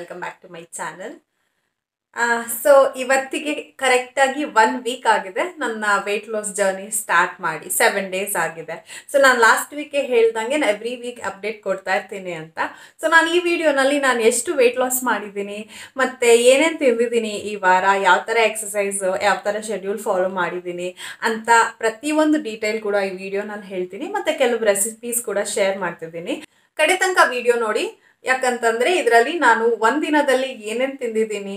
Welcome back to my channel so ಇವತ್ತಿಗೆ ಕರೆಕ್ಟಾಗಿ one week ಆಗಿದೆ. ನನ್ನ ವೆಯ್ಟ್ ಲಾಸ್ ಜರ್ನಿ ಸ್ಟಾರ್ಟ್ ಮಾಡಿ ಸೆವೆನ್ ಡೇಸ್ ಆಗಿದೆ. ಸೊ ನಾನು ಲಾಸ್ಟ್ ವೀಕೆ ಹೇಳ್ದಂಗೆ ಎವ್ರಿ ವೀಕ್ ಅಪ್ಡೇಟ್ ಕೊಡ್ತಾ ಇರ್ತೀನಿ ಅಂತ. ಸೊ ನಾನು ಈ ವಿಡಿಯೋನಲ್ಲಿ ನಾನು ಎಷ್ಟು ವೆಯ್ಟ್ ಲಾಸ್ ಮಾಡಿದ್ದೀನಿ, ಮತ್ತು ಏನೇನು ತಿಂದಿದ್ದೀನಿ ಈ ವಾರ, ಯಾವ ಥರ ಎಕ್ಸಸೈಸು ಯಾವ ಥರ ಶೆಡ್ಯೂಲ್ ಫಾಲೋ ಮಾಡಿದ್ದೀನಿ ಅಂತ ಪ್ರತಿಯೊಂದು ಡೀಟೇಲ್ ಕೂಡ ಈ ವಿಡಿಯೋ ನಾನು ಹೇಳ್ತೀನಿ. ಮತ್ತು ಕೆಲವು ರೆಸಿಪೀಸ್ ಕೂಡ ಶೇರ್ ಮಾಡ್ತಿದ್ದೀನಿ. ಕಡೆ ತನಕ ವಿಡಿಯೋ ನೋಡಿ ಯಾಕಂತಂದ್ರೆ ಇದರಲ್ಲಿ ನಾನು ಒಂದಿನದಲ್ಲಿ ದಿನದಲ್ಲಿ ಏನೇನು ತಿಂದಿದ್ದೀನಿ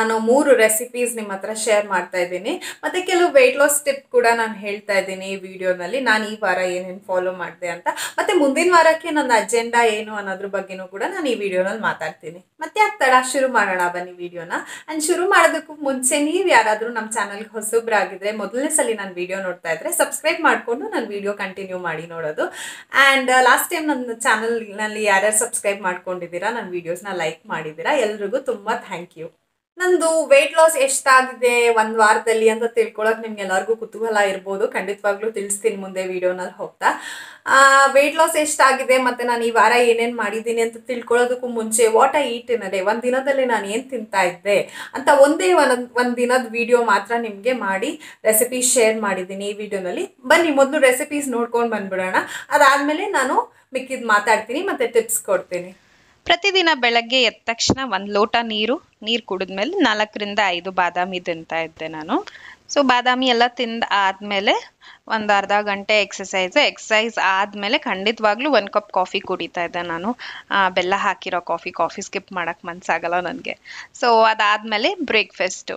ಅನ್ನೋ ಮೂರು ರೆಸಿಪೀಸ್ ನಿಮ್ಮ ಹತ್ರ ಶೇರ್ ಮಾಡ್ತಾ ಇದ್ದೀನಿ. ಮತ್ತೆ ಕೆಲವು ವೆಯ್ಟ್ ಲಾಸ್ ಟಿಪ್ ಕೂಡ ನಾನು ಹೇಳ್ತಾ ಇದ್ದೀನಿ ಈ ವಿಡಿಯೋನಲ್ಲಿ ನಾನು ಈ ವಾರ ಏನೇನು ಫಾಲೋ ಮಾಡಿದೆ ಅಂತ. ಮತ್ತೆ ಮುಂದಿನ ವಾರಕ್ಕೆ ನನ್ನ ಅಜೆಂಡಾ ಏನು ಅನ್ನೋದ್ರ ಬಗ್ಗೆನೂ ಕೂಡ ನಾನು ಈ ವಿಡಿಯೋನಲ್ಲಿ ಮಾತಾಡ್ತೀನಿ. ಮತ್ತೆ ಯಾಕೆ ತಡ ಶುರು ಮಾಡೋಣ ಬನ್ನಿ ವಿಡಿಯೋನ ಅಂಡ್ ಶುರು ಮಾಡೋದಕ್ಕೂ ಮುಂಚೆ ನೀವು ಯಾರಾದರೂ ನಮ್ಮ ಚಾನಲ್ಗೆ ಹೊಸಬ್ರಾಗಿದ್ದರೆ ಮೊದಲನೇ ಸಲ ನಾನು ವಿಡಿಯೋ ನೋಡ್ತಾ ಇದ್ರೆ ಸಬ್ಸ್ಕ್ರೈಬ್ ಮಾಡಿಕೊಂಡು ನಾನು ವಿಡಿಯೋ ಕಂಟಿನ್ಯೂ ಮಾಡಿ ನೋಡೋದು. ಆ್ಯಂಡ್ ಲಾಸ್ಟ್ ಟೈಮ್ ನನ್ನ ಚಾನಲ್ನಲ್ಲಿ ಯಾರ್ಯಾರು ಸಬ್ಸ್ಕ್ರೈಬ್ ಮಾಡ್ಕೊಂಡಿದ್ದೀರಾ ನನ್ನ ವೀಡಿಯೋಸ್ನ ಲೈಕ್ ಮಾಡಿದ್ದೀರಾ ಎಲ್ರಿಗೂ ತುಂಬ ಥ್ಯಾಂಕ್ ಯು ನಂದು ವೆಯ್ಟ್ ಲಾಸ್ ಎಷ್ಟಾಗಿದೆ ಒಂದು ವಾರದಲ್ಲಿ ಅಂತ ತಿಳ್ಕೊಳಕ್ ನಿಮ್ಗೆ ಎಲ್ಲರಿಗೂ ಕುತೂಹಲ ಇರ್ಬೋದು. ಖಂಡಿತವಾಗ್ಲೂ ತಿಳಿಸ್ತೀನಿ ಮುಂದೆ ವಿಡಿಯೋನಲ್ಲಿ ಹೋಗ್ತಾ. ವೆಯ್ಟ್ ಲಾಸ್ ಎಷ್ಟಾಗಿದೆ ಮತ್ತು ನಾನು ಈ ವಾರ ಏನೇನು ಮಾಡಿದ್ದೀನಿ ಅಂತ ತಿಳ್ಕೊಳ್ಳೋದಕ್ಕೂ ಮುಂಚೆ ವಾಟ್ ಐ ಈಟ್ ಇನ್ ಅದೇ ಒಂದು ದಿನದಲ್ಲಿ ನಾನು ಏನು ತಿಂತಾ ಇದ್ದೆ ಅಂತ ಒಂದೇ ಒಂದೊಂದು ಒಂದು ದಿನದ ವಿಡಿಯೋ ಮಾತ್ರ ನಿಮಗೆ ಮಾಡಿ ರೆಸಿಪಿ ಶೇರ್ ಮಾಡಿದ್ದೀನಿ ಈ ವಿಡಿಯೋನಲ್ಲಿ. ಬನ್ನಿ, ಮೊದಲು ರೆಸಿಪೀಸ್ ನೋಡ್ಕೊಂಡು ಬಂದ್ಬಿಡೋಣ. ಅದಾದಮೇಲೆ ನಾನು ಮಿಕ್ಕಿದ್ ಮಾತಾಡ್ತೀನಿ, ಮತ್ತು ಟಿಪ್ಸ್ ಕೊಡ್ತೀನಿ. ಪ್ರತಿದಿನ ಬೆಳಗ್ಗೆ ಎದ್ದ ತಕ್ಷಣ ಒಂದು ಲೋಟ ನೀರು ನೀರು ಕುಡಿದ್ಮೇಲೆ ನಾಲ್ಕರಿಂದ ಐದು ಬಾದಾಮಿ ತಿಂತಾ ಇದ್ದೆ ನಾನು. ಸೊ ಬಾದಾಮಿ ಎಲ್ಲ ತಿಂದು ಆದಮೇಲೆ ಒಂದು ಅರ್ಧ ಗಂಟೆ ಎಕ್ಸಸೈಸ್ ಎಕ್ಸಸೈಸ್ ಆದಮೇಲೆ ಖಂಡಿತವಾಗ್ಲೂ ಒಂದು ಕಪ್ ಕಾಫಿ ಕುಡಿತಾ ಇದ್ದೆ ನಾನು. ಬೆಲ್ಲ ಹಾಕಿರೋ ಕಾಫಿ ಕಾಫಿ ಸ್ಕಿಪ್ ಮಾಡೋಕ್ಕೆ ಮನಸ್ಸಾಗಲ್ಲ ನನಗೆ. ಸೊ ಅದಾದಮೇಲೆ ಬ್ರೇಕ್ಫಾಸ್ಟು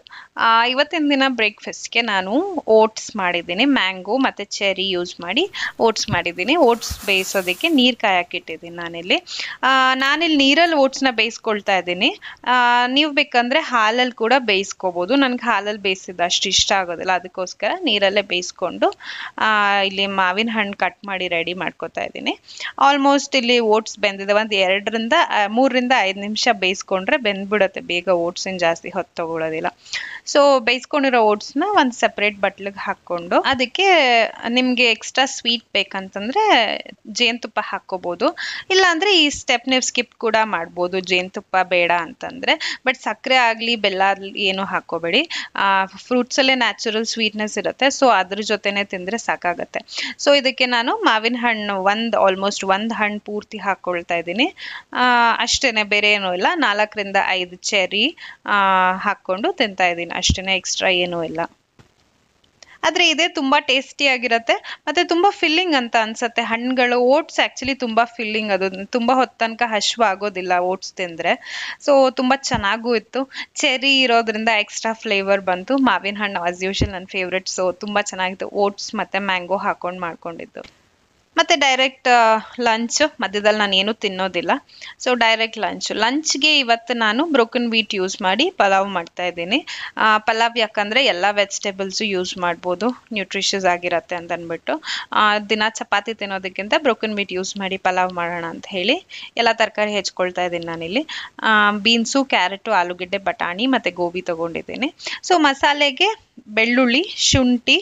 ಇವತ್ತಿನ ದಿನ ಬ್ರೇಕ್ಫಾಸ್ಟ್ಗೆ ನಾನು ಓಟ್ಸ್ ಮಾಡಿದ್ದೀನಿ ಮ್ಯಾಂಗೋ ಮತ್ತು ಚೆರಿ ಯೂಸ್ ಮಾಡಿ ಓಟ್ಸ್ ಮಾಡಿದ್ದೀನಿ. ಓಟ್ಸ್ ಬೇಯಿಸೋದಕ್ಕೆ ನೀರು ಕಾಯಕ್ಕಿಟ್ಟಿದ್ದೀನಿ ನಾನಿಲ್ಲಿ. ನಾನಿಲ್ಲಿ ನೀರಲ್ಲಿ ಓಟ್ಸ್ನ ಬೇಯಿಸ್ಕೊಳ್ತಾ ಇದ್ದೀನಿ. ನೀವು ಬೇಕಂದರೆ ಹಾಲಲ್ಲಿ ಕೂಡ ಬೇಯಿಸ್ಕೋಬೋದು. ನನಗೆ ಹಾಲಲ್ಲಿ ಬೇಯಿಸಿದ್ದು ಅಷ್ಟು ಇಷ್ಟ ಆಗೋದಿಲ್ಲ. ಅದಕ್ಕೋಸ್ಕರ ನೀರಲ್ಲೇ ಬೇಯಿಸ್ಕೊಂಡು ಇಲ್ಲಿ ಮಾವಿನ ಹಣ್ಣು ಕಟ್ ಮಾಡಿ ರೆಡಿ ಮಾಡ್ಕೊತಾ ಇದ್ದೀನಿ. ಆಲ್ಮೋಸ್ಟ್ ಇಲ್ಲಿ ಓಟ್ಸ್ ಬೆಂದಿದೆ. ಒಂದು ಎರಡರಿಂದ ಮೂರರಿಂದ ಐದು ನಿಮಿಷ ಬೇಯಿಸ್ಕೊಂಡ್ರೆ ಬೆಂದ್ಬಿಡುತ್ತೆ. ಬೇಗ ಓಟ್ಸಿನ ಜಾಸ್ತಿ ಹೊತ್ತು ತಗೊಳ್ಳೋದಿಲ್ಲ ಸೊ ಬೇಯಿಸ್ಕೊಂಡಿರೋ ಓಟ್ಸ್ನ ಒಂದು ಸಪ್ರೇಟ್ ಬಟ್ಲಿಗೆ ಹಾಕ್ಕೊಂಡು ಅದಕ್ಕೆ ನಿಮಗೆ ಎಕ್ಸ್ಟ್ರಾ ಸ್ವೀಟ್ ಬೇಕಂತಂದರೆ ಜೇನುತುಪ್ಪ ಹಾಕ್ಕೋಬೋದು. ಇಲ್ಲಾಂದರೆ ಈ ಸ್ಟೆಪ್ ನೀವು ಸ್ಕಿಪ್ ಕೂಡ ಮಾಡ್ಬೋದು. ಜೇನುತುಪ್ಪ ಬೇಡ ಅಂತಂದ್ರೆ. ಬಟ್ ಸಕ್ಕರೆ ಆಗಲಿ, ಬೆಲ್ಲ ಆಗ್ಲಿ ಏನು ಹಾಕ್ಕೋಬೇಡಿ. ಫ್ರೂಟ್ಸಲ್ಲೇ ನ್ಯಾಚುರಲ್ ಸ್ವೀಟ್ನೆಸ್ ಇರುತ್ತೆ. ಸೊ ಅದ್ರ ಜೊತೆನೆ ತಿಂದರೆ ಸಾಕಾಗತ್ತೆ. ಸೊ ಇದಕ್ಕೆ ನಾನು ಮಾವಿನ ಹಣ್ಣು ಒಂದು ಆಲ್ಮೋಸ್ಟ್ ಒಂದು ಹಣ್ಣು ಪೂರ್ತಿ ಹಾಕ್ಕೊಳ್ತಾ ಇದ್ದೀನಿ. ಅಷ್ಟೇ ಬೇರೆ ಏನೂ ಇಲ್ಲ. ನಾಲ್ಕರಿಂದ ಐದು ಚೆರಿ ಹಾಕ್ಕೊಂಡು ತಿಂತಾ ಇದ್ದೀನಿ. ಅಷ್ಟೇ ಎಕ್ಸ್ಟ್ರಾ ಏನೂ ಇಲ್ಲ. ಆದ್ರೆ ಇದೇ ತುಂಬಾ ಟೇಸ್ಟಿ ಮತ್ತು ಮತ್ತೆ ತುಂಬಾ ಫಿಲ್ಲಿಂಗ್ ಅಂತ ಅನ್ಸುತ್ತೆ. ಹಣ್ಣುಗಳು ಓಟ್ಸ್ ಆ್ಯಕ್ಚುಲಿ ತುಂಬಾ ಫಿಲ್ಲಿಂಗ್ ಅದು. ತುಂಬಾ ಹೊತ್ತು ತನಕ ಹಶ್ವ ಆಗೋದಿಲ್ಲ ಓಟ್ಸ್ ತಿಂದರೆ. ಸೊ ತುಂಬಾ ಚೆನ್ನಾಗೂ ಇತ್ತು. ಚೆರಿ ಇರೋದ್ರಿಂದ ಎಕ್ಸ್ಟ್ರಾ ಫ್ಲೇವರ್ ಬಂತು. ಮಾವಿನ ಹಣ್ಣು ಆಸ್ ಯೂಶಲ್ ನನ್ನ ಫೇವ್ರೆಟ್ ಸೊ ತುಂಬಾ ಚೆನ್ನಾಗಿತ್ತು. ಓಟ್ಸ್ ಮತ್ತೆ ಮ್ಯಾಂಗೋ ಹಾಕೊಂಡು ಮಾಡ್ಕೊಂಡಿದ್ದು. ಮತ್ತೆ ಡೈರೆಕ್ಟ್ ಲಂಚ್ ಮಧ್ಯದಲ್ಲಿ ನಾನು ಏನು ತಿನ್ನೋದಿಲ್ಲ. ಸೊ ಡೈರೆಕ್ಟ್ ಲಂಚ್ ಲಂಚ್ಗೆ ಇವತ್ತು ನಾನು ಬ್ರೋಕನ್ ವೀಟ್ ಯೂಸ್ ಮಾಡಿ ಪಲಾವ್ ಮಾಡ್ತಾ ಇದ್ದೀನಿ. ಪಲಾವ್ ಯಾಕಂದರೆ ಎಲ್ಲ ವೆಜಿಟೇಬಲ್ಸು ಯೂಸ್ ಮಾಡ್ಬೋದು. ನ್ಯೂಟ್ರಿಷಸ್ ಆಗಿರತ್ತೆ ಅಂತ ಅಂದ್ಬಿಟ್ಟು ದಿನ ಚಪಾತಿ ತಿನ್ನೋದಕ್ಕಿಂತ ಬ್ರೋಕನ್ ವೀಟ್ ಯೂಸ್ ಮಾಡಿ ಪಲಾವ್ ಮಾಡೋಣ ಅಂತ ಹೇಳಿ ಎಲ್ಲ ತರಕಾರಿ ಹೆಚ್ಕೊಳ್ತಾ ಇದ್ದೀನಿ ನಾನಿಲ್ಲಿ. ಬೀನ್ಸು ಕ್ಯಾರೆಟು ಆಲೂಗಡ್ಡೆ, ಬಟಾಣಿ ಮತ್ತು ಗೋಬಿ ತೊಗೊಂಡಿದ್ದೀನಿ. ಸೊ ಮಸಾಲೆಗೆ ಬೆಳ್ಳುಳ್ಳಿ, ಶುಂಠಿ,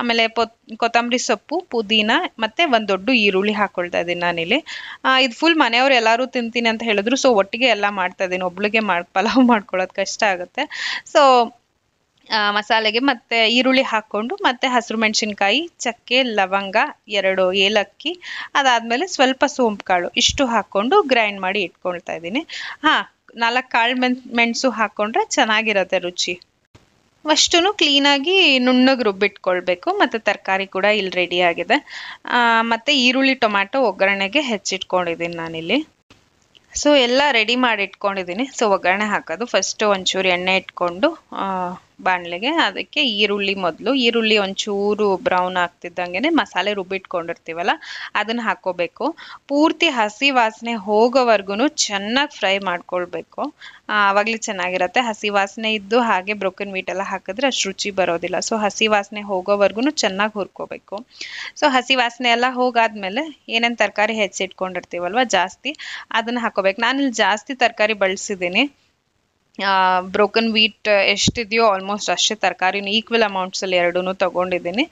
ಆಮೇಲೆ ಪೊ, ಕೊತ್ತಂಬರಿ ಸೊಪ್ಪು, ಪುದೀನ ಮತ್ತೆ ಒಂದು ಈರುಳ್ಳಿ ಹಾಕೊಳ್ತಾ ಇದ್ದೀನಿ ನಾನಿಲ್ಲಿ. ಇದು ಫುಲ್ ಮನೆಯವ್ರು ಎಲ್ಲರೂ ತಿಂತೀನಿ ಅಂತ ಹೇಳಿದ್ರು ಸೊ ಒಟ್ಟಿಗೆ ಎಲ್ಲ ಮಾಡ್ತಾ ಇದ್ದೀನಿ. ಒಬ್ಳಿಗೆ ಮಾಡಿ, ಪಲಾವ್ ಮಾಡ್ಕೊಳ್ಳೋದು ಕಷ್ಟ ಆಗುತ್ತೆ. ಸೊ ಮಸಾಲೆಗೆ ಮತ್ತೆ ಈರುಳ್ಳಿ ಹಾಕ್ಕೊಂಡು, ಮತ್ತೆ ಹಸಿರು ಮೆಣಸಿನ್ಕಾಯಿ, ಚಕ್ಕೆ, ಲವಂಗ, ಎರಡು ಏಲಕ್ಕಿ, ಅದಾದಮೇಲೆ ಸ್ವಲ್ಪ ಸೋಂಪು ಕಾಳು, ಇಷ್ಟು ಹಾಕ್ಕೊಂಡು ಗ್ರೈಂಡ್ ಮಾಡಿ ಇಟ್ಕೊಳ್ತಾ ಇದ್ದೀನಿ. ಹಾಂ, ನಾಲ್ಕು ಕಾಳು ಮೆಣ್, ಮೆಣಸು ಹಾಕ್ಕೊಂಡ್ರೆ ಚೆನ್ನಾಗಿರುತ್ತೆ ರುಚಿ. ಅಷ್ಟೂ ಕ್ಲೀನಾಗಿ ನುಣ್ಣಗೆ ರುಬ್ಬಿಟ್ಕೊಳ್ಬೇಕು, ಮತ್ತು ತರಕಾರಿ ಕೂಡ ಇಲ್ಲಿ ರೆಡಿ ಆಗಿದೆ. ಮತ್ತು ಈರುಳ್ಳಿ, ಟೊಮ್ಯಾಟೊ ಒಗ್ಗರಣೆಗೆ ಹೆಚ್ಚಿಟ್ಕೊಂಡಿದ್ದೀನಿ ನಾನಿಲ್ಲಿ. ಸೊ ಎಲ್ಲ ರೆಡಿ ಮಾಡಿ ಇಟ್ಕೊಂಡಿದ್ದೀನಿ ಸೊ ಒಗ್ಗರಣೆ ಹಾಕೋದು. ಫಸ್ಟ್ ಒಂಚೂರು ಎಣ್ಣೆ ಇಟ್ಕೊಂಡು ಬಾಣಲೆಗೆ, ಅದಕ್ಕೆ ಈರುಳ್ಳಿ ಮೊದಲು. ಈರುಳ್ಳಿ ಒಂಚೂರು ಬ್ರೌನ್ ಆಗ್ತಿದ್ದಂಗೆ ಮಸಾಲೆ ರುಬ್ಬಿಟ್ಕೊಂಡಿರ್ತೀವಲ್ಲ ಅದನ್ನ ಹಾಕೋಬೇಕು ಪೂರ್ತಿ ಹಸಿ ವಾಸನೆ ಹೋಗೋವರೆಗೂ ಚೆನ್ನಾಗಿ ಫ್ರೈ ಮಾಡ್ಕೊಳ್ಬೇಕು. ಆವಾಗಲೇ ಚೆನ್ನಾಗಿರುತ್ತೆ. ಹಸಿ ವಾಸನೆ ಇದ್ದು ಹಾಗೆ ಬ್ರೋಕನ್ ವೀಟ್ ಎಲ್ಲ ಹಾಕಿದ್ರೆ ಅಷ್ಟು ರುಚಿ ಬರೋದಿಲ್ಲ. ಸೊ, ಹಸಿ ವಾಸನೆ ಹೋಗೋವರೆಗೂ ಚೆನ್ನಾಗಿ ಹುರ್ಕೋಬೇಕು. ಸೊ, ಹಸಿ ವಾಸನೆ ಎಲ್ಲ ಹೋಗಾದ್ಮೇಲೆ ಏನೇನು ತರಕಾರಿ ಹೆಚ್ಚಿಟ್ಕೊಂಡಿರ್ತೀವಲ್ವ ಜಾಸ್ತಿ, ಅದನ್ನ ಹಾಕೋಬೇಕು ನಾನಿಲ್ಲಿ ಜಾಸ್ತಿ ತರಕಾರಿ ಬಳಸಿದ್ದೀನಿ. ಬ್ರೋಕನ್ ವೀಟ್ ಎಷ್ಟಿದೆಯೋ ಆಲ್ಮೋಸ್ಟ್ ಅಷ್ಟೇ ತರಕಾರಿನೂ ಈಕ್ವಲ್ ಅಮೌಂಟ್ಸಲ್ಲಿ ಎರಡೂ ತೊಗೊಂಡಿದ್ದೀನಿ.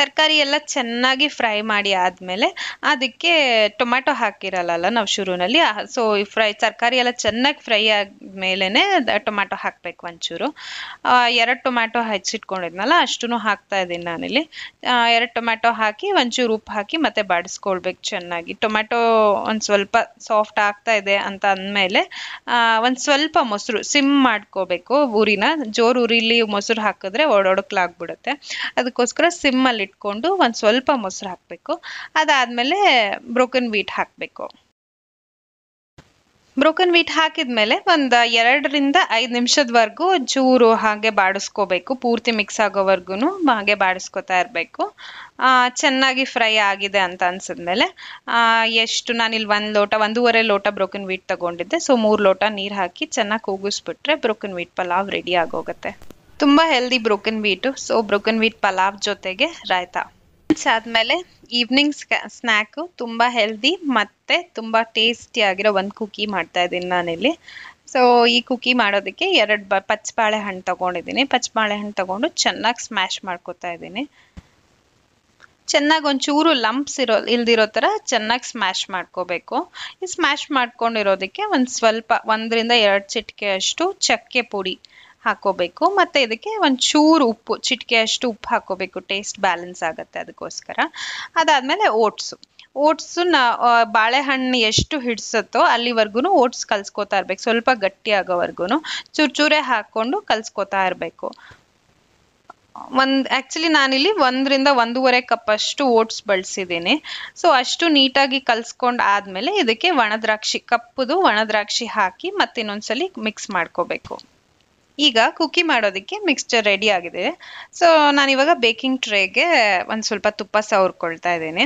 ತರಕಾರಿ ಎಲ್ಲ ಚೆನ್ನಾಗಿ ಫ್ರೈ ಮಾಡಿ ಆದಮೇಲೆ ಅದಕ್ಕೆ ಟೊಮ್ಯಾಟೊ ಹಾಕಿರಲ್ಲ ನಾವು ಶುರುನಲ್ಲಿ ಸೊ ಫ್ರೈ ತರಕಾರಿ ಎಲ್ಲ ಚೆನ್ನಾಗಿ ಫ್ರೈ ಆದ್ಮೇಲೆ ಟೊಮ್ಯಾಟೊ ಹಾಕಬೇಕು ಒಂಚೂರು. ಎರಡು ಟೊಮ್ಯಾಟೊ ಹೆಚ್ಚಿಟ್ಕೊಂಡಿದ್ನಲ್ಲ ಅಷ್ಟೂ ಹಾಕ್ತಾ ಇದ್ದೀನಿ ನಾನಿಲ್ಲಿ. ಎರಡು ಟೊಮ್ಯಾಟೊ ಹಾಕಿ ಒಂಚೂರು ಉಪ್ಪು ಹಾಕಿ ಮತ್ತೆ ಬಾಡಿಸ್ಕೊಳ್ಬೇಕು ಚೆನ್ನಾಗಿ. ಟೊಮ್ಯಾಟೊ ಒಂದು ಸ್ವಲ್ಪ ಸಾಫ್ಟ್ ಆಗ್ತಾ ಇದೆ ಅಂತ ಅಂದಮೇಲೆ ಒಂದು ಸ್ವಲ್ಪ ಮೊಸರು ಸಿಮ್ ಮಾಡ್ಕೋಬೇಕು ಉರಿನ ಜೋರು ಉರಿಲಿ ಮೊಸರು ಹಾಕಿದ್ರೆ ಒಡೊಡಕ್ಲಾಗ್ಬಿಡುತ್ತೆ. ಅದಕ್ಕೋಸ್ಕರ ಸಿಮ್ಮಲ್ಲಿ ಇಟ್ಕೊಂಡು ಒಂದು ಸ್ವಲ್ಪ ಮೊಸರು ಹಾಕಬೇಕು. ಅದಾದಮೇಲೆ ಬ್ರೋಕನ್ ವೀಟ್ ಹಾಕಬೇಕು. ಬ್ರೋಕನ್ ವೀಟ್ ಹಾಕಿದ್ಮೇಲೆ ಒಂದು ಎರಡರಿಂದ ಐದು ನಿಮಿಷದವರೆಗೂ ಚೂರು ಹಾಗೆ ಬಾಡಿಸ್ಕೋಬೇಕು. ಪೂರ್ತಿ ಮಿಕ್ಸ್ ಆಗೋವರೆಗೂ ಹಾಗೆ ಬಾಡಿಸ್ಕೊತಾ ಇರಬೇಕು. ಚೆನ್ನಾಗಿ ಫ್ರೈ ಆಗಿದೆ ಅಂತ ಅನ್ಸಿದ್ಮೇಲೆ ಎಷ್ಟು ನಾನಿಲ್ಲಿ ಒಂದು ಲೋಟ, ಒಂದೂವರೆ ಲೋಟ ಬ್ರೋಕನ್ ವೀಟ್ ತಗೊಂಡಿದ್ದೆ. ಸೊ ಮೂರು ಲೋಟ ನೀರು ಹಾಕಿ ಚೆನ್ನಾಗಿ ಕೂಗಿಸ್ಬಿಟ್ರೆ ಬ್ರೋಕನ್ ವೀಟ್ ಪಲಾವ್ ರೆಡಿ ಆಗೋಗುತ್ತೆ. ತುಂಬ healthy broken wheat so broken wheat pulao ಜೊತೆಗೆ ರಾಯ್ತಾ. ಆದ್ಮೇಲೆ ಈವ್ನಿಂಗ್ ಸ್ನ್ಯಾಕು ತುಂಬ ಹೆಲ್ದಿ ಮತ್ತೆ ತುಂಬ ಟೇಸ್ಟಿ ಆಗಿರೋ ಒಂದು ಕುಕಿ ಮಾಡ್ತಾ ಇದ್ದೀನಿ ನಾನಿಲ್ಲಿ. ಸೊ ಈ ಕುಕಿ ಮಾಡೋದಕ್ಕೆ ಎರಡು ಬ ಬಾಳೆ ಹಣ್ಣು ತೊಗೊಂಡಿದ್ದೀನಿ. ಪಚ್ಚ ಬಾಳೆಹಣ್ಣು ತಗೊಂಡು ಚೆನ್ನಾಗಿ ಸ್ಮ್ಯಾಶ್ ಮಾಡ್ಕೊತಾ ಇದ್ದೀನಿ. ಚೆನ್ನಾಗಿ ಒಂಚೂರು ಲಂಪ್ಸ್ ಇರೋ, ಇಲ್ದಿರೋ ಥರ ಚೆನ್ನಾಗಿ ಸ್ಮ್ಯಾಶ್ ಮಾಡ್ಕೋಬೇಕು. ಈ ಸ್ಮ್ಯಾಶ್ ಮಾಡ್ಕೊಂಡಿರೋದಕ್ಕೆ ಒಂದು ಸ್ವಲ್ಪ, ಒಂದರಿಂದ ಎರಡು ಚಿಟಿಕೆ ಅಷ್ಟು ಚಕ್ಕೆ ಪುಡಿ. ಹಾಕೋಬೇಕು. ಮತ್ತು ಇದಕ್ಕೆ ಒಂಚೂರು ಉಪ್ಪು, ಚಿಟಿಕೆ ಅಷ್ಟು ಉಪ್ಪು ಹಾಕೋಬೇಕು. ಟೇಸ್ಟ್ ಬ್ಯಾಲೆನ್ಸ್ ಆಗುತ್ತೆ ಅದಕ್ಕೋಸ್ಕರ. ಅದಾದಮೇಲೆ ಓಟ್ಸು ಓಟ್ಸನ್ನ ಬಾಳೆಹಣ್ಣು ಎಷ್ಟು ಹಿಡಿಸುತ್ತೋ ಅಲ್ಲಿವರೆಗೂ ಓಟ್ಸ್ ಕಲ್ಸ್ಕೊತಾ ಇರ್ಬೇಕು. ಸ್ವಲ್ಪ ಗಟ್ಟಿ ಆಗೋವರೆಗೂ ಚೂರು ಚೂರೇ ಹಾಕ್ಕೊಂಡು ಕಲ್ಸ್ಕೊತಾ ಇರಬೇಕು. ಒಂದು ಆ್ಯಕ್ಚುಲಿ ನಾನಿಲ್ಲಿ ಒಂದರಿಂದ ಒಂದೂವರೆ ಕಪ್ ಅಷ್ಟು ಓಟ್ಸ್ ಬಳಸಿದ್ದೀನಿ. ಸೊ ಅಷ್ಟು ನೀಟಾಗಿ ಕಲ್ಸ್ಕೊಂಡು ಆದಮೇಲೆ ಇದಕ್ಕೆ ಒಣದ್ರಾಕ್ಷಿ, ಕಪ್ಪುದು ಒಣದ್ರಾಕ್ಷಿ ಹಾಕಿ ಮತ್ತೆ ಇನ್ನೊಂದ್ಸಲಿ ಮಿಕ್ಸ್ ಮಾಡ್ಕೋಬೇಕು. ಈಗ ಕುಕ್ಕಿ ಮಾಡೋದಕ್ಕೆ ಮಿಕ್ಸ್ಚರ್ ರೆಡಿ ಆಗಿದೆ. ಸೊ ನಾನಿವಾಗ ಬೇಕಿಂಗ್ ಟ್ರೇಗೆ ಒಂದು ಸ್ವಲ್ಪ ತುಪ್ಪ ಸವರ್ಕೊಳ್ತಾ ಇದ್ದೇನೆ.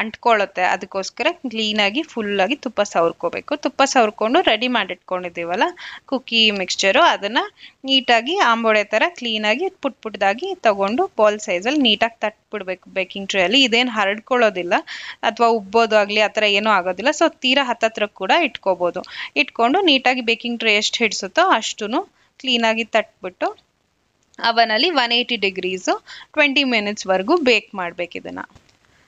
ಅಂಟ್ಕೊಳ್ಳುತ್ತೆ ಅದಕ್ಕೋಸ್ಕರ ಕ್ಲೀನಾಗಿ ಫುಲ್ಲಾಗಿ ತುಪ್ಪ ಸವರ್ಕೋಬೇಕು. ತುಪ್ಪ ಸವರ್ಕೊಂಡು ರೆಡಿ ಮಾಡಿಟ್ಕೊಂಡಿದ್ದೀವಲ್ಲ ಕುಕ್ಕಿ ಮಿಕ್ಸ್ಚರು ಅದನ್ನು ನೀಟಾಗಿ ಆಂಬೋಡೆ ಥರ ಕ್ಲೀನಾಗಿ ಪುಟ್ ಪುಟ್ಟದಾಗಿ ತಗೊಂಡು ಬಾಲ್ ಸೈಜಲ್ಲಿ ನೀಟಾಗಿ ತಟ್ಬಿಡ್ಬೇಕು ಬೇಕಿಂಗ್ ಟ್ರೇಯಲ್ಲಿ ಇದೇನು ಹರಡ್ಕೊಳ್ಳೋದಿಲ್ಲ. ಅಥವಾ ಉಬ್ಬೋದು ಆಗಲಿ, ಆ ಥರ ಏನೂ ಆಗೋದಿಲ್ಲ. ಸೊ ತೀರಾ ಹತ್ತತ್ರ ಕೂಡ ಇಟ್ಕೋಬೋದು. ಇಟ್ಕೊಂಡು ನೀಟಾಗಿ ಬೇಕಿಂಗ್ ಟ್ರೇ ಎಷ್ಟು ಹಿಡಿಸುತ್ತೋ ಅಷ್ಟು ಕ್ಲೀನಾಗಿ ತಟ್ಬಿಟ್ಟು ಅವನಲ್ಲಿ ಒನ್ ಏಯ್ಟಿ ಡಿಗ್ರೀಸು ಟ್ವೆಂಟಿ ಮಿನಿಟ್ಸ್ವರೆಗೂ ಬೇಕ್ ಮಾಡಬೇಕು ಇದನ್ನು.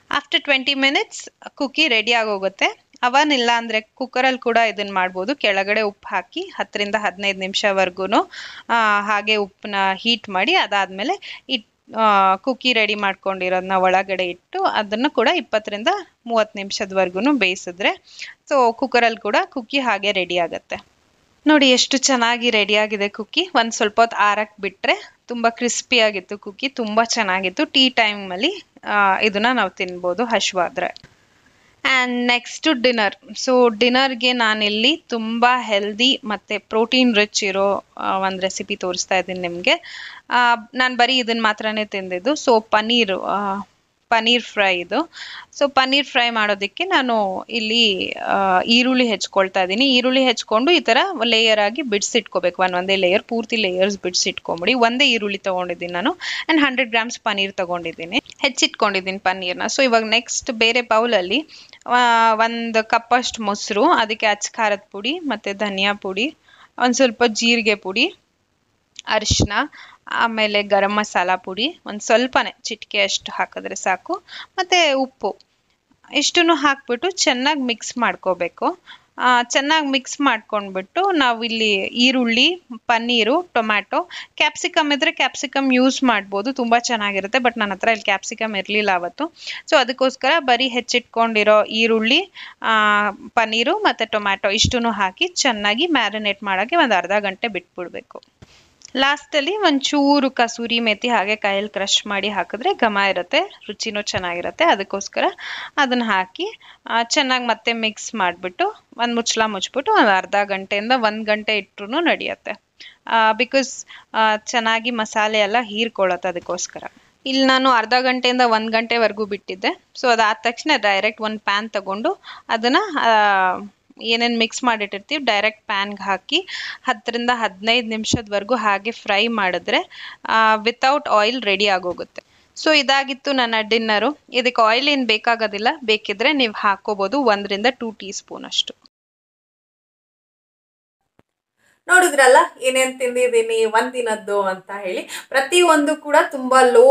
After twenty minutes cookie ready ಆಗೋಗುತ್ತೆ. ಅವನ್ ಇಲ್ಲ ಅಂದರೆ ಕುಕ್ಕರಲ್ಲಿ ಕೂಡ ಇದನ್ನು ಮಾಡ್ಬೋದು. ಕೆಳಗಡೆ ಉಪ್ಪು ಹಾಕಿ ಹತ್ತರಿಂದ ಹದಿನೈದು ನಿಮಿಷವರೆಗೂ ಹಾಗೆ ಉಪ್ಪನ್ನ ಹೀಟ್ ಮಾಡಿ ಅದಾದಮೇಲೆ ಇಟ್ ಕುಕ್ಕಿ ರೆಡಿ ಮಾಡ್ಕೊಂಡಿರೋದನ್ನ ಒಳಗಡೆ ಇಟ್ಟು ಅದನ್ನು ಕೂಡ ಇಪ್ಪತ್ತರಿಂದ ಮೂವತ್ತು ನಿಮಿಷದವರೆಗೂ ಬೇಯಿಸಿದ್ರೆ ಸೊ ಕುಕ್ಕರಲ್ಲಿ ಕೂಡ ಕುಕ್ಕಿ ಹಾಗೆ ರೆಡಿ ಆಗುತ್ತೆ. ನೋಡಿ ಎಷ್ಟು ಚೆನ್ನಾಗಿ ರೆಡಿ ಆಗಿದೆ ಕುಕ್ಕಿ ಒಂದು ಸ್ವಲ್ಪ ಹೊತ್ತು ಆರಕ್ಕೆ ಬಿಟ್ಟರೆ ತುಂಬ ಕ್ರಿಸ್ಪಿಯಾಗಿತ್ತು ಕುಕ್ಕಿ ತುಂಬ ಚೆನ್ನಾಗಿತ್ತು. ಟೀ ಟೈಮಲ್ಲಿ ಇದನ್ನ ನಾವು ತಿನ್ಬೋದು ಹಶ್ವಾದ್ರೆ. ಆ್ಯಂಡ್ ನೆಕ್ಸ್ಟು ಡಿನ್ನರ್ ಸೊ ಡಿನ್ನರ್ಗೆ ನಾನಿಲ್ಲಿ ತುಂಬ ಹೆಲ್ದಿ ಮತ್ತು ಪ್ರೋಟೀನ್ ರಿಚ್ ಇರೋ ಒಂದು ರೆಸಿಪಿ ತೋರಿಸ್ತಾ ಇದ್ದೀನಿ ನಿಮಗೆ. ನಾನು ಬರೀ ಇದನ್ನು ಮಾತ್ರನೇ ತಿಂದಿದ್ದು. ಸೊ ಪನ್ನೀರು ಪನ್ನೀರ್ ಫ್ರೈ ಇದು. ಸೊ ಪನ್ನೀರ್ ಫ್ರೈ ಮಾಡೋದಕ್ಕೆ ನಾನು ಇಲ್ಲಿ ಈರುಳ್ಳಿ ಹೆಚ್ಕೊಳ್ತಾ ಇದ್ದೀನಿ. ಈರುಳ್ಳಿ ಹೆಚ್ಕೊಂಡು ಈ ಥರ ಲೇಯರ್ ಆಗಿ ಬಿಡಿಸಿಟ್ಕೋಬೇಕು ಒಂದೇ ಲೇಯರ್ ಪೂರ್ತಿ ಲೇಯರ್ಸ್ ಬಿಡಿಸಿಟ್ಕೊಂಬಿಡಿ ಒಂದೇ ಈರುಳ್ಳಿ ತೊಗೊಂಡಿದ್ದೀನಿ ನಾನು. ಆ್ಯಂಡ್ ಹಂಡ್ರೆಡ್ ಗ್ರಾಮ್ಸ್ ಪನ್ನೀರ್ ತೊಗೊಂಡಿದ್ದೀನಿ. ಹೆಚ್ಚಿಟ್ಕೊಂಡಿದ್ದೀನಿ ಪನ್ನೀರ್ನ ಸೊ ಇವಾಗ ನೆಕ್ಸ್ಟ್ ಬೇರೆ ಬೌಲಲ್ಲಿ ಒಂದು ಕಪ್ಪಷ್ಟು ಮೊಸರು, ಅದಕ್ಕೆ ಅಚ್ಚ ಖಾರದ ಪುಡಿ, ಮತ್ತು ಧನಿಯಾ ಪುಡಿ, ಒಂದು ಸ್ವಲ್ಪ ಜೀರಿಗೆ ಪುಡಿ ಅರಿಶಿನ ಆಮೇಲೆ ಗರಂ ಮಸಾಲ ಪುಡಿ, ಒಂದು ಸ್ವಲ್ಪನೇ ಚಿಟಿಕೆ ಅಷ್ಟು ಹಾಕಿದ್ರೆ ಸಾಕು. ಮತ್ತು ಉಪ್ಪು, ಇಷ್ಟನ್ನು ಹಾಕ್ಬಿಟ್ಟು ಚೆನ್ನಾಗಿ ಮಿಕ್ಸ್ ಮಾಡ್ಕೋಬೇಕು. ಚೆನ್ನಾಗಿ ಮಿಕ್ಸ್ ಮಾಡ್ಕೊಂಡ್ಬಿಟ್ಟು ನಾವು ಇಲ್ಲಿ ಈರುಳ್ಳಿ, ಪನ್ನೀರು, ಟೊಮ್ಯಾಟೊ ಕ್ಯಾಪ್ಸಿಕಮ್ ಇದ್ದರೆ ಕ್ಯಾಪ್ಸಿಕಮ್ ಯೂಸ್ ಮಾಡ್ಬೋದು, ತುಂಬ ಚೆನ್ನಾಗಿರುತ್ತೆ ಬಟ್ ನನ್ನ ಹತ್ರ ಇಲ್ಲಿ ಕ್ಯಾಪ್ಸಿಕಮ್ ಇರಲಿಲ್ಲ ಅವತ್ತು. ಸೊ ಅದಕ್ಕೋಸ್ಕರ ಬರೀ ಹೆಚ್ಚಿಟ್ಕೊಂಡಿರೋ ಈರುಳ್ಳಿ ಪನ್ನೀರು ಮತ್ತು ಟೊಮ್ಯಾಟೊ ಇಷ್ಟನ್ನು ಹಾಕಿ ಚೆನ್ನಾಗಿ ಮ್ಯಾರಿನೇಟ್ ಮಾಡೋಕ್ಕೆ ಒಂದು ಅರ್ಧ ಗಂಟೆ ಬಿಟ್ಬಿಡ್ಬೇಕು. ಲಾಸ್ಟಲ್ಲಿ ಒಂಚೂರು ಕಸೂರಿ ಮೇಥಿ ಹಾಗೆ ಕೈಯಲ್ಲಿ ಕ್ರಷ್ ಮಾಡಿ ಹಾಕಿದ್ರೆ ಘಮ ಇರುತ್ತೆ, ರುಚಿನೂ ಚೆನ್ನಾಗಿರುತ್ತೆ. ಅದಕ್ಕೋಸ್ಕರ ಅದನ್ನು ಹಾಕಿ ಚೆನ್ನಾಗಿ ಮತ್ತೆ ಮಿಕ್ಸ್ ಮಾಡಿಬಿಟ್ಟು ಒಂದು ಮುಚ್ಚಳ ಮುಚ್ಬಿಟ್ಟು ಒಂದು ಅರ್ಧ ಗಂಟೆಯಿಂದ ಒಂದು ಗಂಟೆ ಇಟ್ಟರು ನಡೆಯುತ್ತೆ. ಬಿಕಾಸ್ ಚೆನ್ನಾಗಿ ಮಸಾಲೆ ಎಲ್ಲ ಹೀರ್ಕೊಳ್ಳುತ್ತೆ ಅದಕ್ಕೋಸ್ಕರ. ಇಲ್ಲಿ ನಾನು ಅರ್ಧ ಗಂಟೆಯಿಂದ ಒಂದು ಗಂಟೆವರೆಗೂ ಬಿಟ್ಟಿದ್ದೆ. ಸೊ ಅದಾದ ತಕ್ಷಣ ಡೈರೆಕ್ಟ್ ಒಂದು ಪ್ಯಾನ್ ತಗೊಂಡು ಅದನ್ನು ಏನೇನು ಮಿಕ್ಸ್ ಮಾಡಿಟ್ಟಿರ್ತೀವಿ ಡೈರೆಕ್ಟ್ ಪ್ಯಾನ್ಗೆ ಹಾಕಿ ಹತ್ತರಿಂದ ಹದಿನೈದು ನಿಮಿಷದವರೆಗೂ ಹಾಗೆ ಫ್ರೈ ಮಾಡಿದ್ರೆ ವಿತೌಟ್ ಆಯಿಲ್ ರೆಡಿ ಆಗೋಗುತ್ತೆ. ಸೊ ಇದಾಗಿತ್ತು ನನ್ನ ಡಿನ್ನರು ಇದಕ್ಕೆ ಆಯಿಲ್ ಏನು ಬೇಕಾಗೋದಿಲ್ಲ. ಬೇಕಿದ್ರೆ ನೀವು ಹಾಕೋಬೋದು ಒಂದರಿಂದ ಟೂ ಟೀ ಸ್ಪೂನ್ ಅಷ್ಟು. ನೋಡಿದ್ರಲ್ಲ, ಏನೇನು ತಿಂದಿದ್ದೀನಿ, ಒಂದಿನದ್ದು ಅಂತ ಹೇಳಿ. ಪ್ರತಿಯೊಂದು ಕೂಡ ತುಂಬ ಲೋ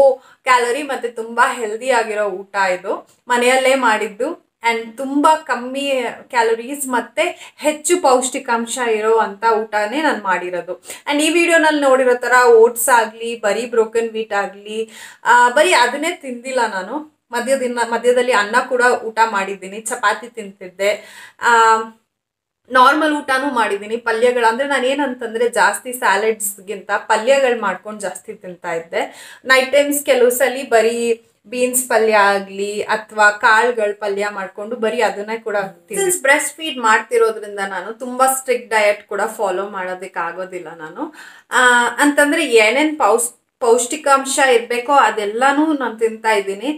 ಕ್ಯಾಲೋರಿ ಮತ್ತು ತುಂಬ ಹೆಲ್ದಿ ಆಗಿರೋ ಊಟ ಇದು. ಮನೆಯಲ್ಲೇ ಮಾಡಿದ್ದು ಆ್ಯಂಡ್ ತುಂಬ ಕಮ್ಮಿ ಕ್ಯಾಲೋರೀಸ್ ಮತ್ತು ಹೆಚ್ಚು ಪೌಷ್ಟಿಕಾಂಶ ಇರೋ ಅಂಥ ಊಟನೇ ನಾನು ಮಾಡಿರೋದು. ಆ್ಯಂಡ್ ಈ ವಿಡಿಯೋನಲ್ಲಿ ನೋಡಿರೋ ಥರ ಓಟ್ಸ್ ಆಗಲಿ, ಬರೀ ಬ್ರೋಕನ್ ವೀಟ್ ಆಗಲಿ ಬರೀ ಅದನ್ನೇ ತಿಂದಿಲ್ಲ ನಾನು. ಮಧ್ಯದಿನ, ಮಧ್ಯದಲ್ಲಿ ಅನ್ನ ಕೂಡ ಊಟ ಮಾಡಿದ್ದೀನಿ, ಚಪಾತಿ ತಿಂತಿದ್ದೆ. ನಾರ್ಮಲ್ ಊಟನೂ ಮಾಡಿದ್ದೀನಿ, ಪಲ್ಯಗಳು. ಅಂದರೆ ನಾನು ಏನಂತಂದರೆ ಜಾಸ್ತಿ ಸ್ಯಾಲೆಡ್ಸ್ಗಿಂತ ಪಲ್ಯಗಳು ಮಾಡ್ಕೊಂಡು ಜಾಸ್ತಿ ತಿಂತಾ ಇದ್ದೆ. ನೈಟ್ ಟೈಮ್ಸ್ ಕೆಲವು ಸಲ ಬರೀ ಬೀನ್ಸ್ ಪಲ್ಯ ಆಗಲಿ ಅಥವಾ ಕಾಳುಗಳ ಪಲ್ಯ ಮಾಡ್ಕೊಂಡು ಬರೀ ಅದನ್ನೇ ಕೂಡ ಸಿನ್ಸ್ ಬ್ರೆಸ್ಟ್ ಫೀಡ್ ಮಾಡ್ತಿರೋದ್ರಿಂದ ನಾನು ತುಂಬಾ ಸ್ಟ್ರಿಕ್ಟ್ ಡಯಟ್ ಕೂಡ ಫಾಲೋ ಮಾಡೋದಕ್ಕೆ ಆಗೋದಿಲ್ಲ ನಾನು ಅಂತಂದ್ರೆ ಏನೇನ್ ಪೌಸ್ ಪೌಷ್ಟಿಕಾಂಶ ಇರಬೇಕೋ ಅದೆಲ್ಲನೂ ನಾನು ತಿಂತಾ ಇದ್ದೀನಿ.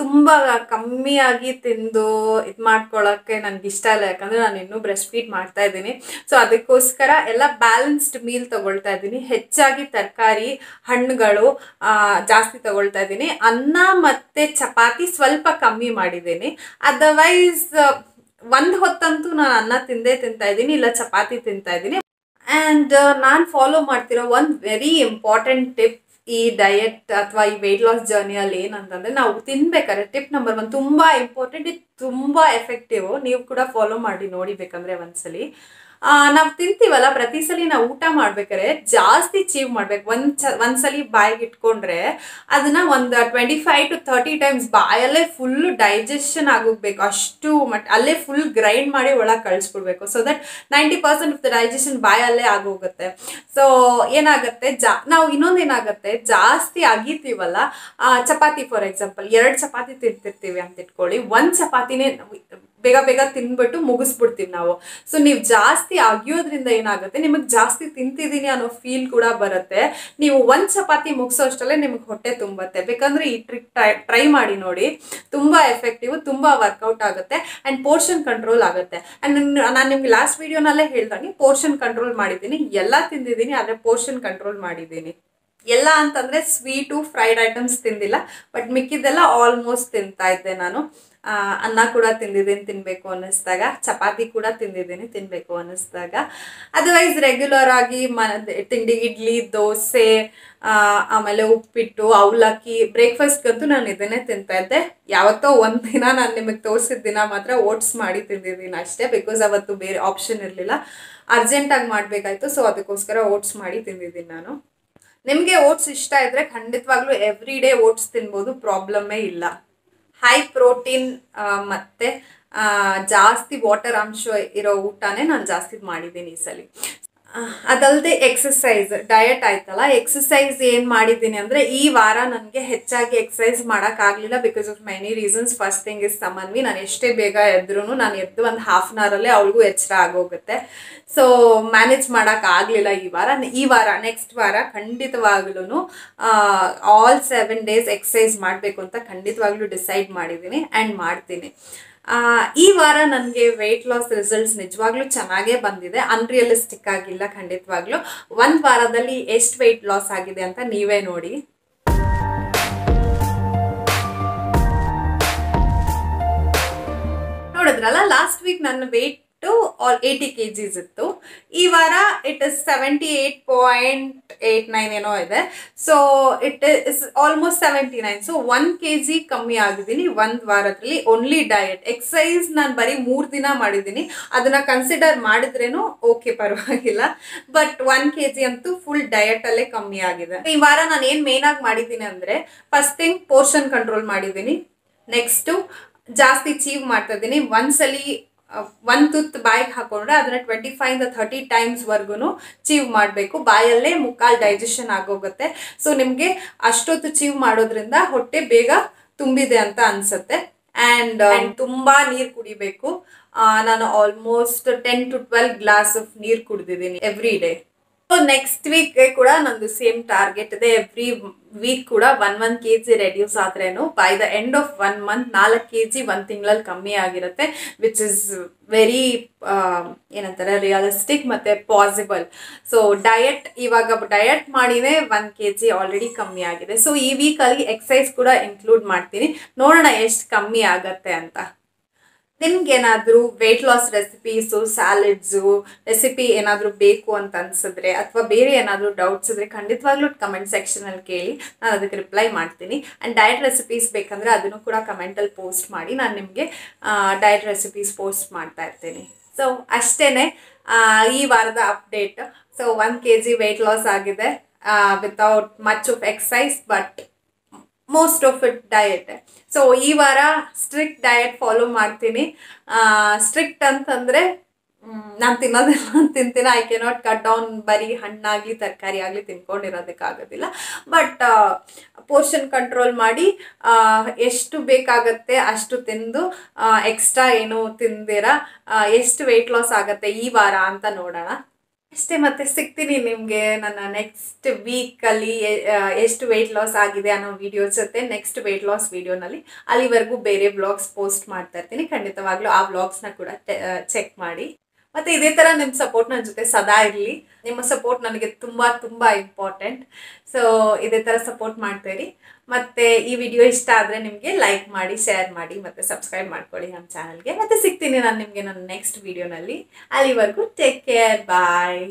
ತುಂಬ ಕಮ್ಮಿಯಾಗಿ ತಿಂದು ಇದು ಮಾಡ್ಕೊಳ್ಳೋಕ್ಕೆ ನನಗೆ ಇಷ್ಟ ಇಲ್ಲ. ಯಾಕಂದರೆ ನಾನು ಇನ್ನೂ ಬ್ರೆಸ್ಟ್ ಫೀಡ್ ಮಾಡ್ತಾ ಇದ್ದೀನಿ. ಸೊ ಅದಕ್ಕೋಸ್ಕರ ಎಲ್ಲ ಬ್ಯಾಲೆನ್ಸ್ಡ್ ಮೀಲ್ ತಗೊಳ್ತಾ ಇದ್ದೀನಿ. ಹೆಚ್ಚಾಗಿ ತರಕಾರಿ, ಹಣ್ಣುಗಳು ಜಾಸ್ತಿ ತಗೊಳ್ತಾ ಇದ್ದೀನಿ. ಅನ್ನ ಮತ್ತು ಚಪಾತಿ ಸ್ವಲ್ಪ ಕಮ್ಮಿ ಮಾಡಿದ್ದೀನಿ. ಅದರ್ವೈಸ್ ಒಂದು ಹೊತ್ತಂತೂ ನಾನು ಅನ್ನ ತಿಂದೇ ತಿಂತಾ ಇದ್ದೀನಿ, ಇಲ್ಲ ಚಪಾತಿ ತಿಂತಾ ಇದ್ದೀನಿ. ಆ್ಯಂಡ್ ನಾನು ಫಾಲೋ ಮಾಡ್ತಿರೋ ಒಂದು ವೆರಿ ಇಂಪಾರ್ಟೆಂಟ್ ಟಿಪ್ ಈ ಡಯೆಟ್ ಅಥವಾ ಈ ವೆಯ್ಟ್ ಲಾಸ್ ಜರ್ನಿಯಲ್ಲಿ ಏನಂತಂದರೆ ನಾವು ತಿನ್ಬೇಕಾದ್ರೆ ಟಿಪ್ ನಂಬರ್ ಒನ್ ತುಂಬ ಇಂಪಾರ್ಟೆಂಟ್ ಇದು ತುಂಬ ಎಫೆಕ್ಟಿವ್ ನೀವು ಕೂಡ ಫಾಲೋ ಮಾಡಿ, ನೋಡಿ ಬೇಕಂದರೆ ಒಂದ್ಸಲಿ. ನಾವು ತಿಂತೀವಲ್ಲ, ಪ್ರತಿ ಸಲ ನಾವು ಊಟ ಮಾಡ್ಬೇಕಾದ್ರೆ ಜಾಸ್ತಿ ಚೀವ್ ಮಾಡ್ಬೇಕು. ಒಂದು ಚ ಒಂದ್ಸಲಿ ಬಾಯಿಗೆ ಇಟ್ಕೊಂಡ್ರೆ ಅದನ್ನ ಒಂದು twenty five to thirty times ಬಾಯಲ್ಲೇ full digestion ಆಗೋಗ್ಬೇಕು. ಅಷ್ಟು ಮಟ್, ಅಲ್ಲೇ ಫುಲ್ ಗ್ರೈಂಡ್ ಮಾಡಿ ಒಳಗೆ ಕಳಿಸ್ಬಿಡ್ಬೇಕು so that ninety percent of the digestion ಬಾಯಲ್ಲೇ ಆಗೋಗುತ್ತೆ. ಸೊ ಏನಾಗುತ್ತೆ? ಜಾ, ನಾವು ಇನ್ನೊಂದು ಏನಾಗುತ್ತೆ? ಜಾಸ್ತಿ ಅಗೀತೀವಲ್ಲ ಚಪಾತಿ ಫಾರ್ ಎಕ್ಸಾಂಪಲ್ ಎರಡು ಚಪಾತಿ ತಿಂತಿರ್ತೀವಿ ಅಂತ ಇಟ್ಕೊಳ್ಳಿ. ಒಂದು ಚಪಾತಿನೇ ಬೇಗ ಬೇಗ ತಿನ್ಬಿಟ್ಟು ಮುಗಿಸ್ಬಿಡ್ತೀವಿ ನಾವು. ಸೊ ನೀವು ಜಾಸ್ತಿ ಅಗಿಯೋದ್ರಿಂದ ಏನಾಗುತ್ತೆ? ನಿಮಗೆ ಜಾಸ್ತಿ ತಿಂತಿದ್ದೀನಿ ಅನ್ನೋ ಫೀಲ್ ಕೂಡ ಬರುತ್ತೆ. ನೀವು ಒಂದು ಚಪಾತಿ ಮುಗಿಸೋ ಅಷ್ಟಲ್ಲೇ ನಿಮಗೆ ಹೊಟ್ಟೆ ತುಂಬತ್ತೆ. ಬೇಕಂದ್ರೆ ಈ ಟ್ರಿಕ್ ಟ್ರೈ ಟ್ರೈ ಮಾಡಿ ನೋಡಿ. ತುಂಬ ಎಫೆಕ್ಟಿವ್ ತುಂಬ ವರ್ಕೌಟ್ ಆಗುತ್ತೆ ಆ್ಯಂಡ್ ಪೋರ್ಷನ್ ಕಂಟ್ರೋಲ್ ಆಗುತ್ತೆ. ಆ್ಯಂಡ್ ನಾನು ನಿಮ್ಗೆ ಲಾಸ್ಟ್ ವಿಡಿಯೋನಲ್ಲೇ ಹೇಳ್ದಂಗೆ ಪೋರ್ಷನ್ ಕಂಟ್ರೋಲ್ ಮಾಡಿದ್ದೀನಿ. ಎಲ್ಲ ತಿಂದಿದ್ದೀನಿ, ಆದರೆ ಪೋರ್ಷನ್ ಕಂಟ್ರೋಲ್ ಮಾಡಿದ್ದೀನಿ. ಎಲ್ಲ ಅಂತಂದರೆ ಸ್ವೀಟು ಫ್ರೈಡ್ ಐಟಮ್ಸ್ ತಿಂದಿಲ್ಲ ಬಟ್ ಮಿಕ್ಕಿದ್ದೆಲ್ಲ ಆಲ್ಮೋಸ್ಟ್ ತಿಂತಾ ಇದ್ದೆ ನಾನು. ಅನ್ನ ಕೂಡ ತಿಂದಿದ್ದೀನಿ ತಿನ್ನಬೇಕು ಅನ್ನಿಸ್ದಾಗ. ಚಪಾತಿ ಕೂಡ ತಿಂದಿದ್ದೀನಿ ತಿನ್ನಬೇಕು ಅನ್ನಿಸ್ದಾಗ. ಅದರ್ವೈಸ್ ರೆಗ್ಯುಲರ್ ಆಗಿ ಮ, ತಿಂಡಿ ಇಡ್ಲಿ, ದೋಸೆ ಆಮೇಲೆ ಉಪ್ಪಿಟ್ಟು, ಅವಲಕ್ಕಿ ಬ್ರೇಕ್ಫಾಸ್ಟ್ಗಂತೂ ನಾನು ಇದನ್ನೇ ತಿಂತಾ ಇದ್ದೆ. ಯಾವತ್ತೋ ಒಂದು ದಿನ ನಾನು ನಿಮಗೆ ತೋರಿಸಿದ ದಿನ ಮಾತ್ರ ಓಟ್ಸ್ ಮಾಡಿ ತಿಂದಿದ್ದೀನಿ ಅಷ್ಟೇ ಬಿಕಾಸ್ ಅವತ್ತು ಬೇರೆ ಆಪ್ಷನ್ ಇರಲಿಲ್ಲ. ಅರ್ಜೆಂಟಾಗಿ ಮಾಡಬೇಕಾಯ್ತು ಸೊ ಅದಕ್ಕೋಸ್ಕರ ಓಟ್ಸ್ ಮಾಡಿ ತಿಂದಿದ್ದೀನಿ ನಾನು. ನಿಮಗೆ ಓಟ್ಸ್ ಇಷ್ಟ ಇದ್ದರೆ ಖಂಡಿತವಾಗ್ಲೂ ಎವ್ರಿ ಡೇ ಓಟ್ಸ್ ತಿನ್ಬೋದು ಪ್ರಾಬ್ಲಮ್ಮೇ ಇಲ್ಲ. ಹೈ ಪ್ರೋಟೀನ್ ಮತ್ತು ಜಾಸ್ತಿ ವಾಟರ್ ಅಂಶ ಇರೋ ಊಟನೇ ನಾನು ಜಾಸ್ತಿ ಮಾಡಿದ್ದೀನಿ ಈ ಸಲ. ಅದಲ್ಲದೆ ಎಕ್ಸಸೈಸ್ ಡಯಟ್ ಆಯ್ತಲ್ಲ? ಎಕ್ಸಸೈಸ್ ಏನು ಮಾಡಿದ್ದೀನಿ ಅಂದರೆ ಈ ವಾರ ನನಗೆ ಹೆಚ್ಚಾಗಿ ಎಕ್ಸಸೈಸ್ ಮಾಡೋಕ್ಕಾಗಲಿಲ್ಲ because of many reasons first thing is Samanvi ನಾನು ಎಷ್ಟೇ ಬೇಗ ಎದ್ರೂ ನಾನು ಎದ್ದು ಒಂದು ಹಾಫ್ ಆನ್ ಅವರಲ್ಲೇ ಅವಳಿಗೂ ಎಚ್ಚರ ಆಗೋಗುತ್ತೆ. ಸೊ ಮ್ಯಾನೇಜ್ ಮಾಡೋಕ್ಕಾಗಲಿಲ್ಲ ಈ ವಾರ. ಈ ವಾರ ನೆಕ್ಸ್ಟ್ ವಾರ ಖಂಡಿತವಾಗ್ಲೂ ಆಲ್ ಸೆವೆನ್ ಡೇಸ್ ಎಕ್ಸಸೈಸ್ ಮಾಡಬೇಕು ಅಂತ ಖಂಡಿತವಾಗ್ಲೂ ಡಿಸೈಡ್ ಮಾಡಿದ್ದೀನಿ ಆ್ಯಂಡ್ ಮಾಡ್ತೀನಿ. ಈ ವಾರ ನನಗೆ ವೆಯ್ಟ್ ಲಾಸ್ ರಿಸಲ್ಟ್ಸ್ ನಿಜವಾಗ್ಲೂ ಚೆನ್ನಾಗೇ ಬಂದಿದೆ. ಅನ್ರಿಯಲಿಸ್ಟಿಕ್ ಆಗಿಲ್ಲ ಖಂಡಿತವಾಗ್ಲೂ. ಒಂದು ವಾರದಲ್ಲಿ ಎಷ್ಟು ವೆಯ್ಟ್ ಲಾಸ್ ಆಗಿದೆ ಅಂತ ನೀವೇ ನೋಡಿ. ನೋಡಿದ್ರಲ್ಲ ಲಾಸ್ಟ್ ವೀಕ್ ನನ್ನ weight all eighty K Gs ಇತ್ತು. ಈ ವಾರ it is seventy eight point eight nine ಏನೋ ಇದೆ. So it is almost seventy nine so one K G ಕಮ್ಮಿ ಆಗಿದ್ದೀನಿ ಒಂದು ವಾರದಲ್ಲಿ ಓನ್ಲಿ ಡಯಟ್ ಎಕ್ಸಸೈಸ್ ನಾನು ಬರೀ ಮೂರು ದಿನ ಮಾಡಿದ್ದೀನಿ. ಅದನ್ನ ಕನ್ಸಿಡರ್ ಮಾಡಿದ್ರೇನು ಓಕೆ ಪರವಾಗಿಲ್ಲ. ಬಟ್ ಒನ್ ಕೆ ಜಿ ಅಂತೂ ಫುಲ್ ಡಯಟಲ್ಲೇ ಕಮ್ಮಿ ಆಗಿದೆ. ಈ ವಾರ ನಾನು ಏನು ಮೇನ್ ಆಗಿ ಮಾಡಿದ್ದೀನಿ ಅಂದರೆ ಫಸ್ಟ್ ಥಿಂಗ್ ಪೋರ್ಷನ್ ಕಂಟ್ರೋಲ್ ಮಾಡಿದ್ದೀನಿ. ನೆಕ್ಸ್ಟು ಜಾಸ್ತಿ ಚೀವ್ ಮಾಡ್ತಾ ಇದ್ದೀನಿ. ಒಂದ್ಸಲಿ ಒಂದು ತುತ್ತು ಬಾಯಿಗೆ ಹಾಕೊಂಡ್ರೆ ಅದನ್ನ ಟ್ವೆಂಟಿ ಫೈವ್ ಥರ್ಟಿ ಥರ್ಟಿ ಟೈಮ್ಸ್ವರೆಗೂ ಚೀವ್ ಮಾಡಬೇಕು. ಬಾಯಲ್ಲೇ ಮುಕ್ಕಾಲು ಡೈಜೆಷನ್ ಆಗೋಗುತ್ತೆ. ಸೊ ನಿಮಗೆ ಅಷ್ಟೊತ್ತು ಚೀವ್ ಮಾಡೋದ್ರಿಂದ ಹೊಟ್ಟೆ ಬೇಗ ತುಂಬಿದೆ ಅಂತ ಅನ್ಸುತ್ತೆ. ಆ್ಯಂಡ್ ತುಂಬ ನೀರು ಕುಡಿಬೇಕು. ನಾನು almost ten to twelve glass of ನೀರು ಕುಡಿದಿದ್ದೀನಿ ಎವ್ರಿ ಡೇ ನೆಕ್ಸ್ಟ್ ವೀಕ್ ಕೂಡ ನಂದು ಸೇಮ್ ಟಾರ್ಗೆಟ್ ಇದೆ. ಎವ್ರಿ ವೀಕ್ ಕೂಡ one one K G reduce ಆದ್ರೇನು by the end of one month ನಾಲ್ಕು ಕೆ ಜಿ ಒಂದು ತಿಂಗಳಲ್ಲಿ ಕಮ್ಮಿ ಆಗಿರುತ್ತೆ ವಿಚ್ ಇಸ್ ವೆರಿ ಏನಂತಾರೆ ರಿಯಲಿಸ್ಟಿಕ್ ಮತ್ತು ಪಾಸಿಬಲ್ ಸೊ ಡಯಟ್ ಇವಾಗ ಡಯಟ್ ಮಾಡಿನೇ ಒನ್ ಕೆ ಜಿ ಆಲ್ರೆಡಿ ಕಮ್ಮಿ ಆಗಿದೆ. ಸೊ ಈ ವೀಕಲ್ಲಿ ಎಕ್ಸಸೈಸ್ ಕೂಡ ಇನ್ಕ್ಲೂಡ್ ಮಾಡ್ತೀನಿ. ನೋಡೋಣ ಎಷ್ಟು ಕಮ್ಮಿ ಆಗತ್ತೆ ಅಂತ. ನಿಮ್ಗೇನಾದರೂ weight loss recipes salads recipe ಏನಾದರೂ ಬೇಕು ಅಂತ ಅನ್ಸಿದ್ರೆ ಅಥವಾ ಬೇರೆ ಏನಾದರೂ ಡೌಟ್ಸ್ ಇದ್ರೆ ಖಂಡಿತವಾಗ್ಲೂ ಕಮೆಂಟ್ ಸೆಕ್ಷನಲ್ಲಿ ಕೇಳಿ. ನಾನು ಅದಕ್ಕೆ ರಿಪ್ಲೈ ಮಾಡ್ತೀನಿ. ಆ್ಯಂಡ್ ಡಯಟ್ ರೆಸಿಪೀಸ್ ಬೇಕಂದರೆ ಅದನ್ನು ಕೂಡ ಕಮೆಂಟಲ್ಲಿ ಪೋಸ್ಟ್ ಮಾಡಿ. ನಾನು ನಿಮಗೆ ಡಯಟ್ ರೆಸಿಪೀಸ್ ಪೋಸ್ಟ್ ಮಾಡ್ತಾ ಇರ್ತೀನಿ. ಸೊ ಅಷ್ಟೇ ಈ ವಾರದ update so one K G weight loss ಆಗಿದೆ without much of exercise but most of it diet so ಈ ವಾರ ಸ್ಟ್ರಿಕ್ಟ್ ಡಯೆಟ್ ಫಾಲೋ ಮಾಡ್ತೀನಿ. ಸ್ಟ್ರಿಕ್ಟ್ ಅಂತಂದರೆ ನಾನು ತಿನ್ನೋದೆಲ್ಲ ತಿಂತೀನಿ. ಐ ಕೆನಾಟ್ ಕಟ್ ಡೌನ್ ಬರೀ ಹಣ್ಣಾಗಲಿ, ತರಕಾರಿ ಆಗಲಿ ತಿನ್ಕೊಂಡಿರೋದಕ್ಕಾಗೋದಿಲ್ಲ. ಬಟ್ ಪೋರ್ಷನ್ ಕಂಟ್ರೋಲ್ ಮಾಡಿ ಎಷ್ಟು ಬೇಕಾಗತ್ತೆ ಅಷ್ಟು ತಿಂದು ಎಕ್ಸ್ಟ್ರಾ ಏನು ತಿಂದಿರ ಎಷ್ಟು ವೆಯ್ಟ್ ಲಾಸ್ ಆಗುತ್ತೆ ಈ ವಾರ ಅಂತ ನೋಡೋಣ. ಅಷ್ಟೇ ಮತ್ತೆ ಸಿಗ್ತೀನಿ ನಿಮಗೆ ನನ್ನ ನೆಕ್ಸ್ಟ್ ವೀಕಲ್ಲಿ ಎಷ್ಟು ವೆಯ್ಟ್ ಲಾಸ್ ಆಗಿದೆ ಅನ್ನೋ ವಿಡಿಯೋ ಜೊತೆ ನೆಕ್ಸ್ಟ್ ವೆಯ್ಟ್ ಲಾಸ್ ವಿಡಿಯೋನಲ್ಲಿ ಅಲ್ಲಿವರೆಗೂ ಬೇರೆ ಬ್ಲಾಗ್ಸ್ ಪೋಸ್ಟ್ ಮಾಡ್ತಾ ಇರ್ತೀನಿ. ಖಂಡಿತವಾಗ್ಲೂ ಆ ಬ್ಲಾಗ್ಸ್ನ ಕೂಡ ಚೆಕ್ ಮಾಡಿ. ಮತ್ತು ಇದೇ ತರ ನಿಮ್ಮ ಸಪೋರ್ಟ್ ನನ್ನ ಜೊತೆ ಸದಾ ಇರಲಿ. ನಿಮ್ಮ ಸಪೋರ್ಟ್ ನನಗೆ ತುಂಬಾ ತುಂಬಾ ಇಂಪಾರ್ಟೆಂಟ್ ಸೊ ಇದೇ ತರ ಸಪೋರ್ಟ್ ಮಾಡ್ತೀರಿ ಮತ್ತೆ ಈ ವಿಡಿಯೋ ಇಷ್ಟ ಆದರೆ ನಿಮಗೆ ಲೈಕ್ ಮಾಡಿ ಶೇರ್ ಮಾಡಿ, ಮತ್ತೆ ಸಬ್ಸ್ಕ್ರೈಬ್ ಮಾಡ್ಕೊಳ್ಳಿ ನಮ್ಮ ಚಾನಲ್ಗೆ ಮತ್ತೆ ಸಿಗ್ತೀನಿ ನಾನು ನಿಮಗೆ ನನ್ನ ನೆಕ್ಸ್ಟ್ ವಿಡಿಯೋನಲ್ಲಿ ಅಲ್ಲಿವರೆಗೂ ಟೇಕ್ ಕೇರ್ ಬಾಯ್